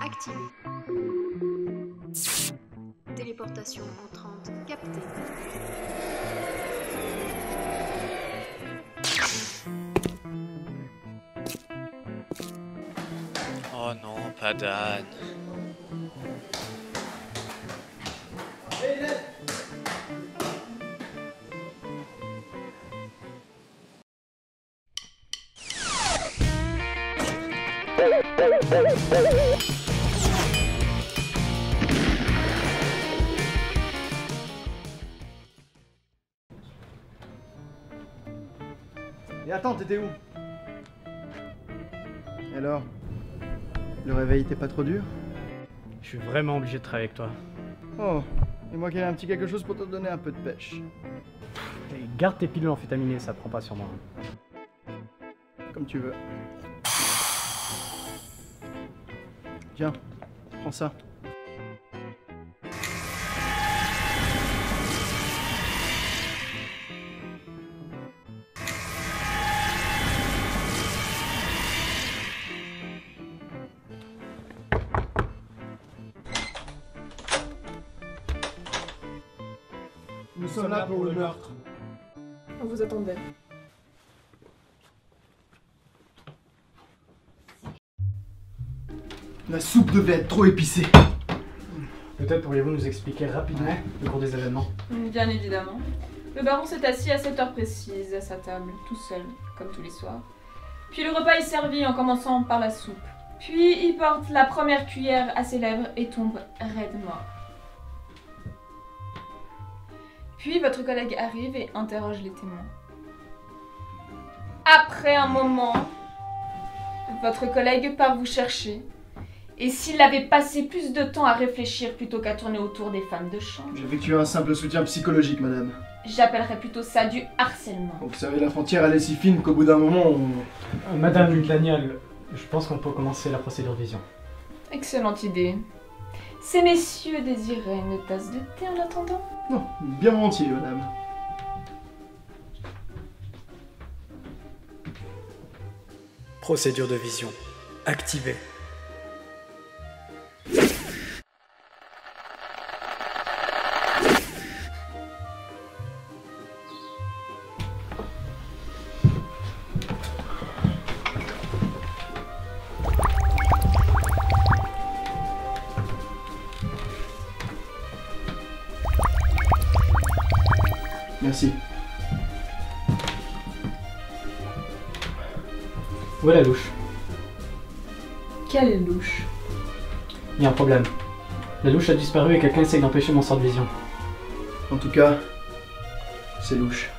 activé. Téléportation entrante captée. Oh non, pas d'âne. Et attends, t'étais où? Alors? Le réveil était pas trop dur? Je suis vraiment obligé de travailler avec toi. Oh, et moi qui ai un petit quelque chose pour te donner un peu de pêche. Et garde tes pilules amphétaminées, ça prend pas sur moi. Comme tu veux. Tiens, prends ça. Nous sommes là pour le meurtre. On vous attendait. La soupe devait être trop épicée. Peut-être pourriez-vous nous expliquer rapidement le cours des événements Bien évidemment. Le baron s'est assis à cette heure précise à sa table, tout seul, comme tous les soirs. Puis le repas est servi en commençant par la soupe. Puis il porte la première cuillère à ses lèvres et tombe raide mort. Puis votre collègue arrive et interroge les témoins. Après un moment, votre collègue part vous chercher. Et s'il avait passé plus de temps à réfléchir plutôt qu'à tourner autour des femmes de chambre, J'ai effectué un simple soutien psychologique, madame. j'appellerais plutôt ça du harcèlement. Vous savez, la frontière, elle est si fine qu'au bout d'un moment, on... Euh, Madame Daniel, je pense qu'on peut commencer la procédure de vision. Excellente idée. Ces messieurs désiraient une tasse de thé en attendant? Non, bien volontiers, madame. Procédure de vision activée. Merci. Où est la louche? Quelle louche? Il y a un problème. La louche a disparu et quelqu'un essaye d'empêcher mon sort de vision. En tout cas, c'est louche.